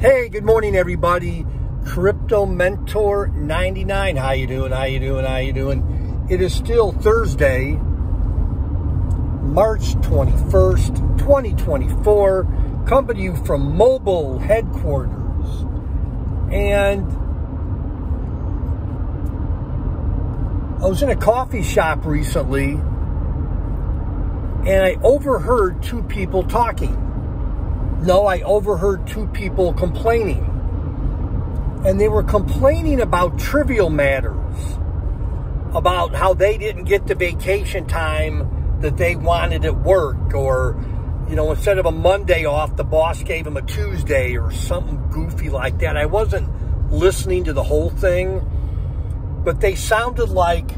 Hey, good morning, everybody. Crypto Mentor 99. How you doing? How you doing? How you doing? It is still Thursday, March 21st, 2024. Coming to you from mobile headquarters. And I was in a coffee shop recently and I overheard two people talking. No, I overheard two people complaining. And they were complaining about trivial matters. About how they didn't get the vacation time that they wanted at work. Or, you know, instead of a Monday off, the boss gave them a Tuesday or something goofy like that. I wasn't listening to the whole thing. But they sounded like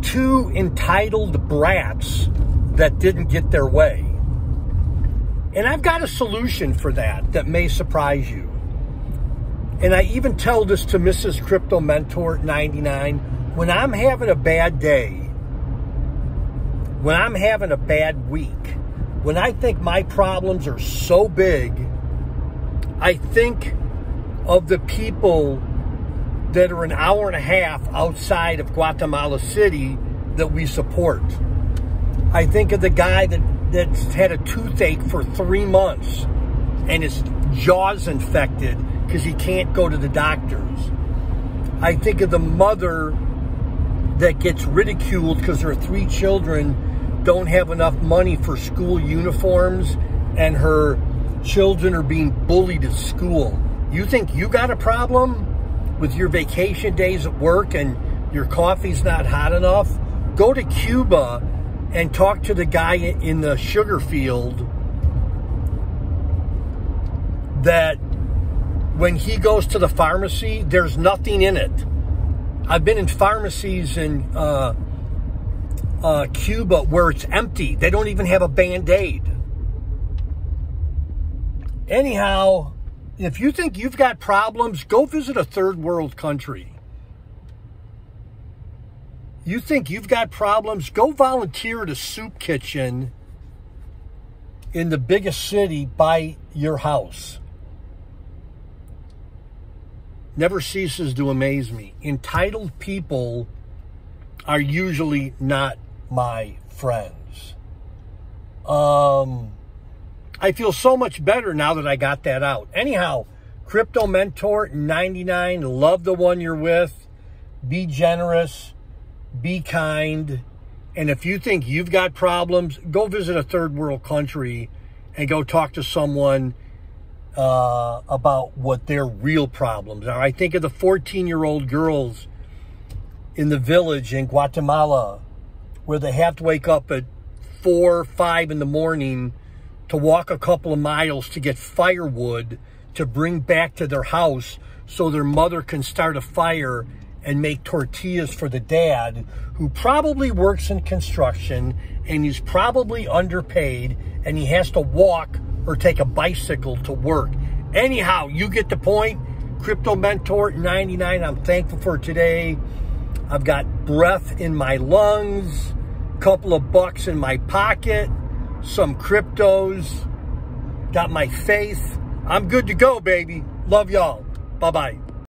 two entitled brats that didn't get their way. And I've got a solution for that that may surprise you. And I even tell this to Mrs. Crypto Mentor 99. When I'm having a bad day, when I'm having a bad week, when I think my problems are so big, I think of the people that are an hour and a half outside of Guatemala City that we support. I think of the guy that that's had a toothache for three months and his jaw's infected because he can't go to the doctors. I think of the mother that gets ridiculed because her three children don't have enough money for school uniforms and her children are being bullied at school. You think you got a problem with your vacation days at work and your coffee's not hot enough? Go to Cuba and talk to the guy in the sugar field that when he goes to the pharmacy, there's nothing in it. I've been in pharmacies in uh, uh, Cuba where it's empty. They don't even have a band aid. Anyhow, if you think you've got problems, go visit a third world country you think you've got problems, go volunteer at a soup kitchen in the biggest city by your house. Never ceases to amaze me. Entitled people are usually not my friends. Um, I feel so much better now that I got that out. Anyhow, Crypto Mentor 99, love the one you're with. Be generous be kind, and if you think you've got problems, go visit a third world country and go talk to someone uh, about what their real problems are. I think of the 14 year old girls in the village in Guatemala where they have to wake up at four, five in the morning to walk a couple of miles to get firewood to bring back to their house so their mother can start a fire and make tortillas for the dad who probably works in construction and he's probably underpaid and he has to walk or take a bicycle to work. Anyhow, you get the point. Crypto Mentor 99, I'm thankful for today. I've got breath in my lungs, couple of bucks in my pocket, some cryptos, got my faith. I'm good to go, baby. Love y'all. Bye-bye.